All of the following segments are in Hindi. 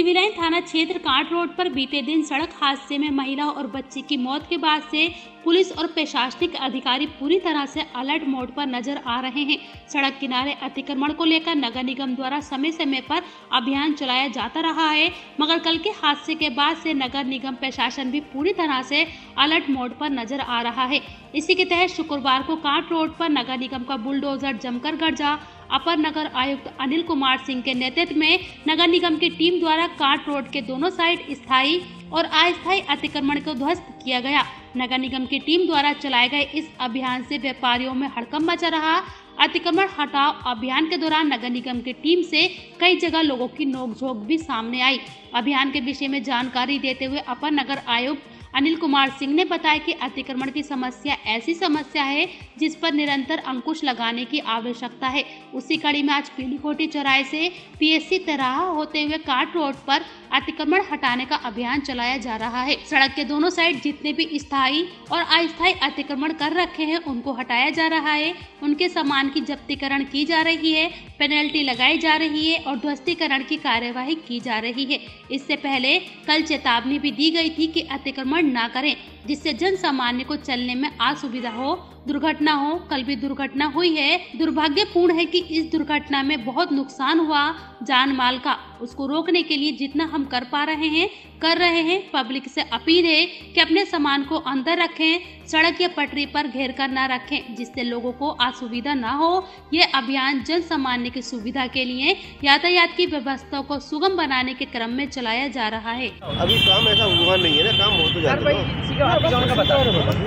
सिविल लाइन थाना क्षेत्र कांट रोड पर बीते दिन सड़क हादसे में महिला और बच्ची की मौत के बाद से पुलिस और प्रशासनिक अधिकारी पूरी तरह से अलर्ट मोड पर नज़र आ रहे हैं। सड़क किनारे अतिक्रमण को लेकर नगर निगम द्वारा समय समय पर अभियान चलाया जाता रहा है, मगर कल के हादसे के बाद से नगर निगम प्रशासन भी पूरी तरह से अलर्ट मोड पर नज़र आ रहा है। इसी के तहत शुक्रवार को कांट रोड पर नगर निगम का बुलडोजर जमकर गरजा अपर नगर आयुक्त अनिल कुमार सिंह के नेतृत्व में नगर निगम की टीम द्वारा कांट रोड के दोनों साइड स्थायी और अस्थायी अतिक्रमण को ध्वस्त किया गया। नगर निगम की टीम द्वारा चलाए गए इस अभियान से व्यापारियों में हड़कम मचा रहा। अतिक्रमण हटाओ अभियान के दौरान नगर निगम की टीम से कई जगह लोगों की नोकझोंक भी सामने आई। अभियान के विषय में जानकारी देते हुए अपर नगर आयुक्त अनिल कुमार सिंह ने बताया कि अतिक्रमण की समस्या ऐसी समस्या है जिस पर निरंतर अंकुश लगाने की आवश्यकता है। उसी कड़ी में आज पीलीकोटी चौराहे से पीएससी तरह होते हुए काट रोड पर अतिक्रमण हटाने का अभियान चलाया जा रहा है। सड़क के दोनों साइड जितने भी स्थायी और अस्थायी अतिक्रमण कर रखे हैं, उनको हटाया जा रहा है। उनके सामान की जब्तीकरण की जा रही है, पेनल्टी लगाई जा रही है और ध्वस्तीकरण की कार्यवाही की जा रही है। इससे पहले कल चेतावनी भी दी गई थी कि अतिक्रमण न करें, जिससे जन सामान्य को चलने में असुविधा हो, दुर्घटना हो, कल भी दुर्घटना हुई है। दुर्भाग्यपूर्ण है कि इस दुर्घटना में बहुत नुकसान हुआ जान माल का। उसको रोकने के लिए जितना हम कर पा रहे हैं, कर रहे हैं। पब्लिक से अपील है कि अपने सामान को अंदर रखें सड़क या पटरी पर घेर कर न रखें जिससे लोगों को असुविधा ना हो। यह अभियान जन सामान्य की सुविधा के लिए यातायात की व्यवस्था को सुगम बनाने के क्रम में चलाया जा रहा है। अभी काम ऐसा हुआ नहीं है ना काम हो तो जाता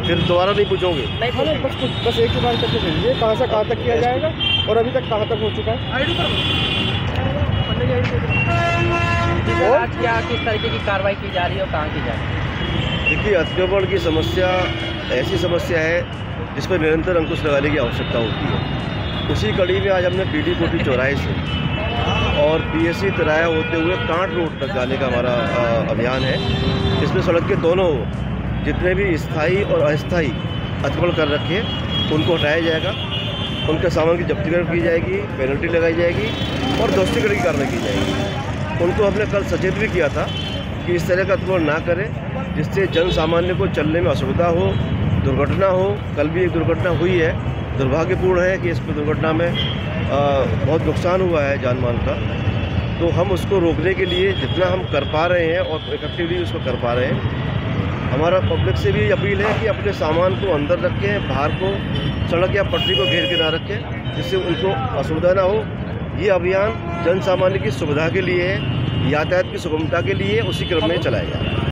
फिर दोबारा नहीं पूछोगे? बस एक बार करके भेजिए कहाँ से कहाँ तक किया जाएगा और अभी तक कहाँ तक हो चुका है। और? आज क्या किस तरीके की कार्रवाई की जा रही है और कहाँ की जा रही है? देखिए अतिक्रमण की समस्या ऐसी समस्या है जिस पर निरंतर अंकुश लगाने की आवश्यकता होती है। उसी कड़ी में आज हमने पीडी कोटी चौराहे से और पीएससी तिराया होते हुए कांट रोड तक जाने का हमारा अभियान है। इसमें सड़क के दोनों जितने भी स्थायी और अस्थायी अतिक्रमण कर रखे उनको हटाया जाएगा। उनके सामान की जब्तीकरण की जाएगी, पेनल्टी लगाई जाएगी और ध्वस्तीकरण की कार्रवाई की जाएगी। उनको हमने कल सचेत भी किया था कि इस तरह का अतिक्रमण ना करें। जिससे जन सामान्य को चलने में असुविधा हो दुर्घटना हो कल भी एक दुर्घटना हुई है। दुर्भाग्यपूर्ण है कि इस दुर्घटना में अ, बहुत नुकसान हुआ है जान माल का। तो हम उसको रोकने के लिए जितना हम कर पा रहे हैं और इफेक्टिवली उसको कर पा रहे हैं हमारा पब्लिक से भी अपील है कि अपने सामान को अंदर रखें बाहर को सड़क या पटरी को घेर के ना रखें जिससे उनको असुविधा ना हो। ये अभियान जन सामान्य की सुविधा के लिए है यातायात की सुगमता के लिए उसी क्रम में चलाया जा रहा है।